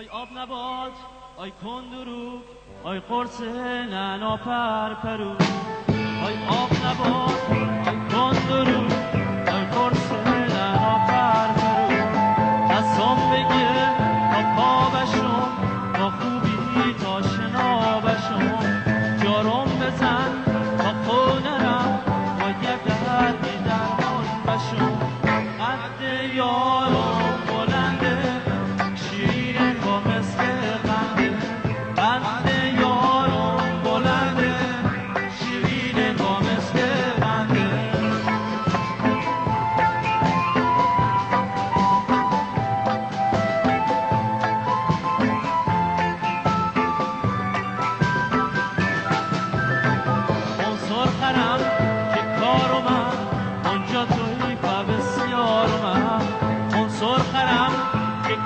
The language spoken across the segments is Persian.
آی آب نبات آی کندرو آی قرص نعنا پر پرو آی آب نبات آی کندرو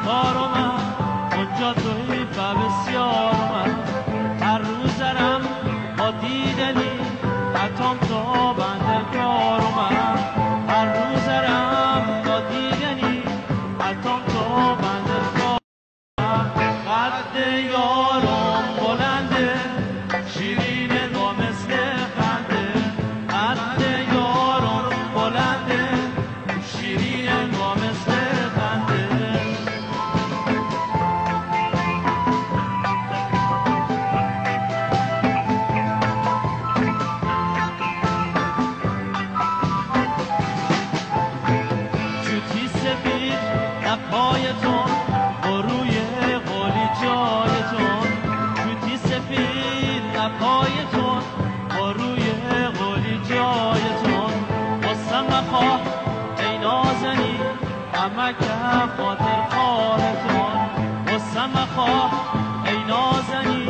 کارو من اونجا توی و بسیار من. هر روزرم با دیدنی حتام تا بنده کارو من. هر روزرم با دیدنی حتام تا بنده کارو قد یارم لبهایتون با روی قولی جایتون چوتی سفید لبهایتون با روی قولی جایتون قصم مخواه ای نازنی همک خاطر خواهتون قصم مخواه ای نازنی